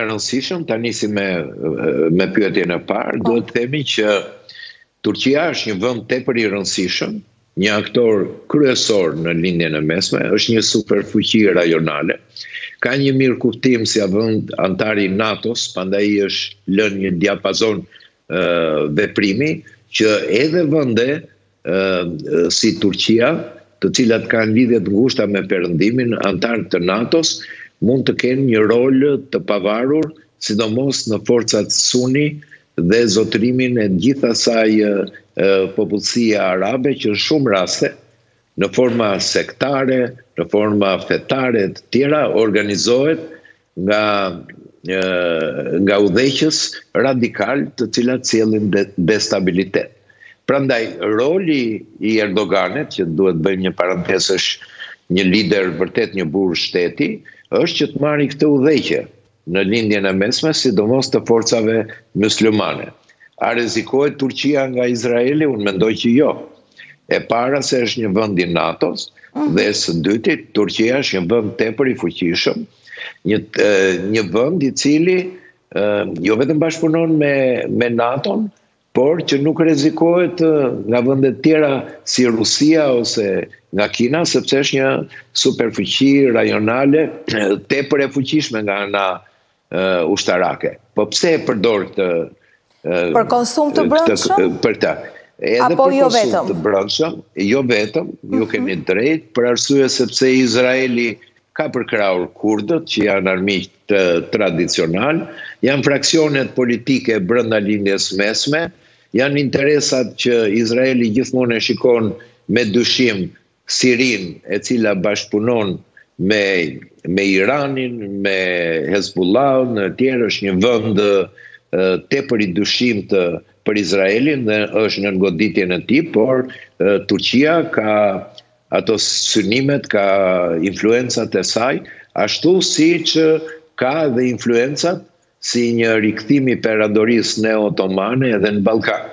I rëndësishëm, ta nisim me, me pyetjen e parë, po. duhet të themi që Turqia është një vend tepër i rëndësishëm, një aktor kryesor në Lindjen e Mesme, është një superfuqi rajonale, ka një mirëkuptim si vend anëtar i NATO-s, pandaj i është lënë një diapazon veprimi, që edhe vende si Turqia, të cilat kanë lidhje të ngushta me Perëndimin, anëtarë të NATO-s, mund të kenë një rol të pavarur, sidomos në forcat suni dhe zotërimin e gjithë asaj popullsie arabe që në shumë raste në forma sektare, në forma fetare të tjera organizohet nga nga udhëheqës radikalë të cilat sjellin destabilitet. Prandaj roli i Erdoganit që duhet të bëjmë një parantesë është një lider vërtet një burrë shteti, është që të marrë këtë udhëheqje në Lindjen e Mesme, sidomos të forcave muslimane. A rrezikohet Turqia nga Izraeli? Unë mendoj që jo. E para se është një vend i NATO-s mhm. dhe së dyti Turqia është një vend tepër i fuqishëm, një vend i cili jo vetëm bashkëpunon me NATO-n, por që nuk rrezikohet nga vende të tjera si Rusia ose nga Kina, sepse është një superfuqi rajonale tepër e fuqishme nga ana ushtarake. Po pse e përdor këtë për konsum të brendshëm? Për këtë. Edhe Apo për jo konsum vetëm. të brendshëm, jo vetëm, mm -hmm. ju mhm. keni të drejtë për arsye sepse Izraeli ka përkrahur kurdët që janë armiqtë tradicionalë, janë fraksionet politike brenda Lindjes së Mesme, janë interesat që Izraeli gjithmonë e shikon me dyshim Sirinë, e cila bashkëpunon me me Iranin, me Hezbullahun etj. Është një vend tepër i dyshimtë për Izraelin dhe është nën goditjen e tij, por Turqia ka ato synimet, ka influencat e saj, ashtu siç ka edhe influencat si një rikthim i Perandorisë Neo-Otomane edhe në Ballkan.